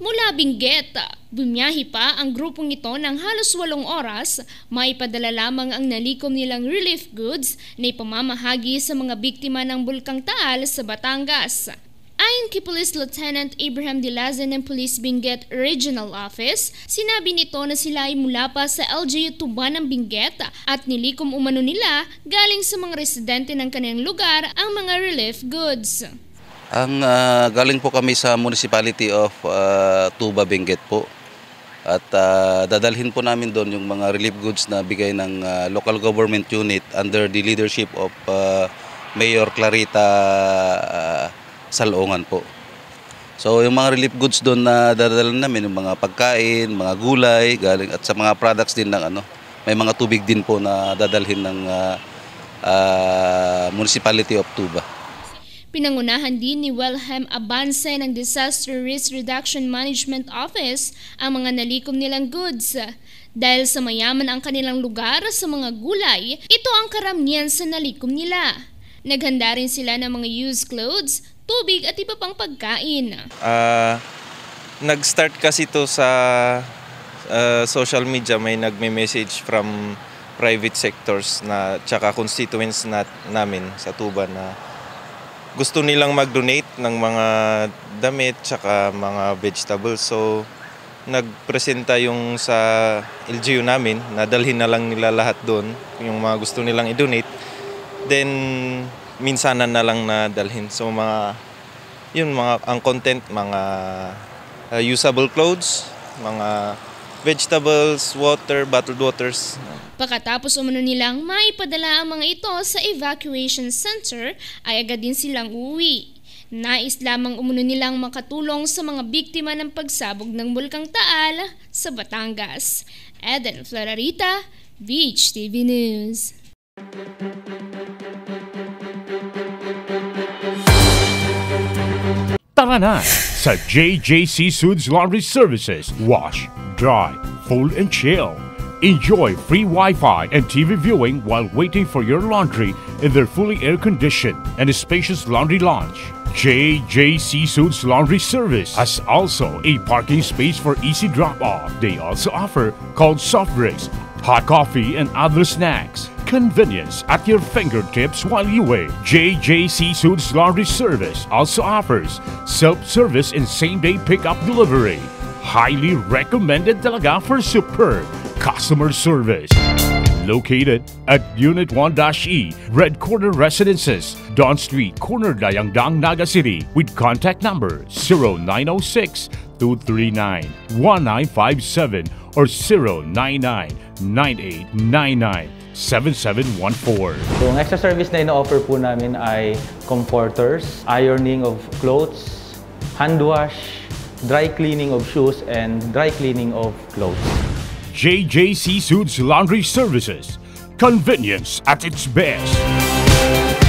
Mula Benguet, bumiyahi pa ang grupong ito ng halos walong oras, maipadala lamang ang nalikom nilang relief goods na ipamamahagi sa mga biktima ng Bulkang Taal sa Batangas. Kay Police Lieutenant Abraham Dilazen ng Police Benguet Regional Office, sinabi nito na sila ay mula pa sa LGU Tuban ng Benguet at nilikom umano nila galing sa mga residente ng kanilang lugar ang mga relief goods. Ang ah, galing po kami sa Municipality of ah, Tuba, Benguet po. At ah, dadalhin po namin doon yung mga relief goods na bigay ng ah, local government unit under the leadership of ah, Mayor Clarita ah, Salongan po. So yung mga relief goods doon na dadalhin namin, yung mga pagkain, mga gulay, galing at sa mga products din ng ano, may mga tubig din po na dadalhin ng ah, ah, Municipality of Tuba. Pinangunahan din ni Wilhelm Abanse ng Disaster Risk Reduction Management Office ang mga nalikom nilang goods. Dahil sa mayaman ang kanilang lugar sa mga gulay, ito ang karamihan sa nalikom nila. Naghanda rin sila ng mga used clothes, tubig at iba pang pagkain. Ah, nag-start kasi to sa ah, social media may nagme-message from private sectors na tsaka constituents na, namin sa Tuba na gusto nilang mag-donate ng mga damit tsaka mga vegetables. So nagpresenta yung sa LGU namin na dalhin na lang nila lahat doon yung mga gusto nilang i-donate. Then minsanan na lang na dalhin. So mga yun mga ang content mga uh, usable clothes, mga vegetables, water, bottled waters. Pagkatapos umano nilang maipadala ang mga ito sa evacuation center, ay agad din silang uuwi. Nais lamang umano nilang makatulong sa mga biktima ng pagsabog ng Bulkang Taal sa Batangas. Eden Florarita, Beach TV News. Tara na sa JJC Suits Laundry Services. Wash, dry, fold, and chill. Enjoy free Wi-Fi and TV viewing while waiting for your laundry in their fully air-conditioned and spacious laundry lounge. JJC Suits Laundry Service has also a parking space for easy drop-off. They also offer cold soft drinks, hot coffee, and other snacks. Convenience at your fingertips while you wait. JJC Suits Laundry Service also offers self-service and same-day pickup delivery. Highly recommended talaga for superb customer service. Located at Unit 1-E, Red Corner Residences, Don Street, Corner Dayangdang, Naga City, with contact number 0906 239 1957 or 099 9899 7714. So, ang extra service na ino-offer po namin ay comforters, ironing of clothes, hand wash, dry cleaning of shoes, and dry cleaning of clothes. JJC Suits Laundry Services. Convenience at its best.